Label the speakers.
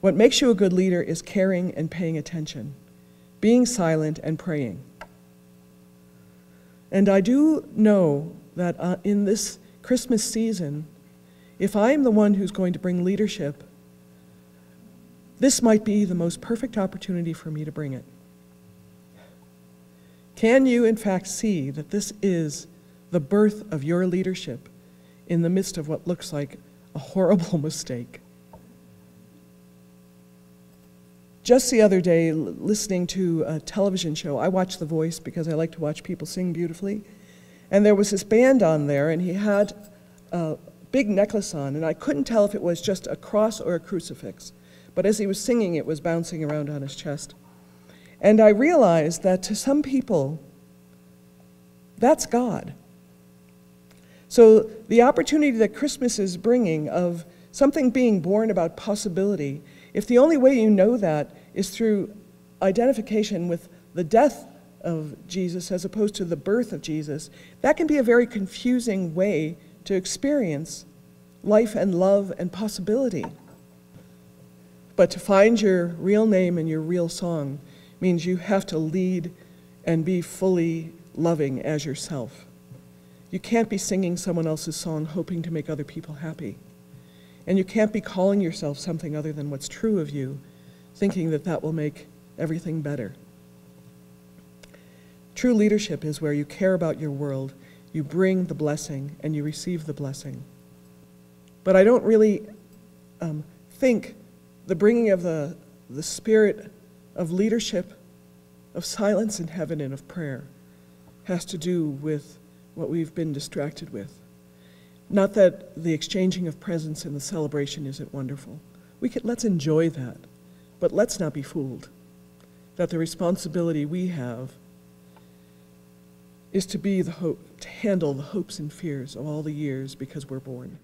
Speaker 1: What makes you a good leader is caring and paying attention, being silent and praying. And I do know that uh, in this Christmas season, if I'm the one who's going to bring leadership, this might be the most perfect opportunity for me to bring it. Can you, in fact, see that this is the birth of your leadership in the midst of what looks like a horrible mistake? Just the other day, listening to a television show, I watch The Voice because I like to watch people sing beautifully. And there was this band on there, and he had a big necklace on, and I couldn't tell if it was just a cross or a crucifix. But as he was singing, it was bouncing around on his chest. And I realized that to some people, that's God. So the opportunity that Christmas is bringing of something being born about possibility, if the only way you know that is through identification with the death of Jesus as opposed to the birth of Jesus, that can be a very confusing way to experience life and love and possibility. But to find your real name and your real song means you have to lead and be fully loving as yourself. You can't be singing someone else's song hoping to make other people happy. And you can't be calling yourself something other than what's true of you, thinking that that will make everything better. True leadership is where you care about your world, you bring the blessing, and you receive the blessing. But I don't really um, think the bringing of the, the spirit of leadership, of silence in heaven, and of prayer has to do with what we've been distracted with. Not that the exchanging of presents and the celebration isn't wonderful. We could, let's enjoy that, but let's not be fooled that the responsibility we have is to be the hope, to handle the hopes and fears of all the years because we're born.